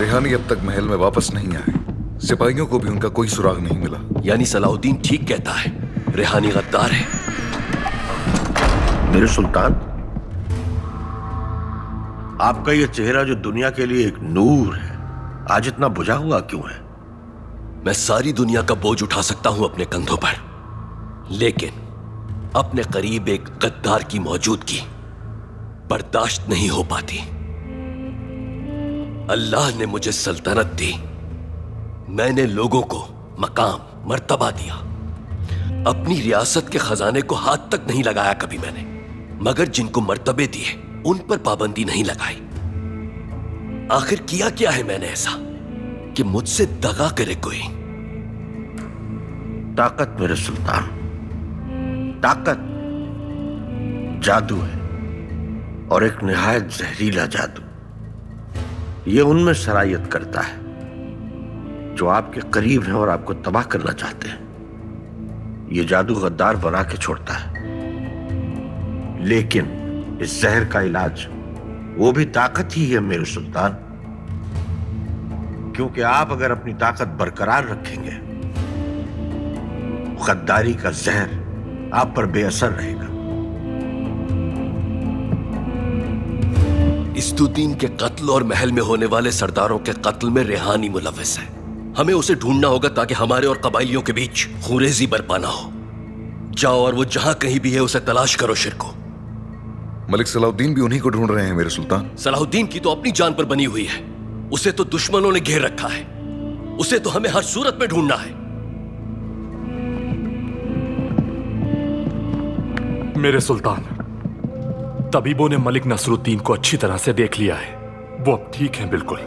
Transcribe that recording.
रेहानी अब तक महल में वापस नहीं आए। सिपाहियों को भी उनका कोई सुराग नहीं मिला। यानी सलाउद्दीन ठीक कहता है। रेहानी गद्दार है। मेरे सुल्तान आपका यह चेहरा जो दुनिया के लिए एक नूर है आज इतना बुझा हुआ क्यों है? मैं सारी दुनिया का बोझ उठा सकता हूँ अपने कंधों पर। लेकिन अपने करीब एक गद्दार की मौजूदगी बर्दाश्त नहीं हो पाती। अल्लाह ने मुझे सल्तनत दी। मैंने लोगों को मकाम, मर्तबा दिया। अपनी रियासत के खजाने को हाथ तक नहीं लगाया कभी मैंने, मगर जिनको मर्तबे दिए, उन पर पाबंदी नहीं लगाई। आखिर किया क्या है मैंने ऐसा, कि मुझसे दगा करे कोई? ताकत मेरे सुल्तान। ताकत जादू है, और एक निहायत जहरीला जादू। ये उनमें सरायत करता है, जो आपके करीब हैं और आपको तबाह करना चाहते हैं। ये जादू गद्दार बना के छोड़ता है। लेकिन इस जहर का इलाज, वो भी ताकत ही है मेरे सुल्तान। क्योंकि आप अगर अपनी ताकत बरकरार रखेंगे, गद्दारी का जहर आप पर बेअसर रहेगा। इस्तुद्दीन के कत्ल और महल में होने वाले सरदारों के कत्ल में रेहानी मुलविस है। हमें उसे ढूंढना होगा ताकि हमारे और कबाइलियों के बीच खूरेजी बरपा ना हो। जाओ और वो जहाँ कहीं भी है उसे तलाश करो शिर को मलिक सलाउद्दीन भी उन्हीं को ढूंढ रहे हैं मेरे सुल्तान। सलाहुद्दीन की तो अपनी जान पर बनी हुई है। उसे तो दुश्मनों ने घेर रखा है। उसे तो हमें हर सूरत में ढूंढना है। मेरे सुल्तान तबीबों ने मलिक नसरुद्दीन को अच्छी तरह से देख लिया है। वो अब ठीक है बिल्कुल।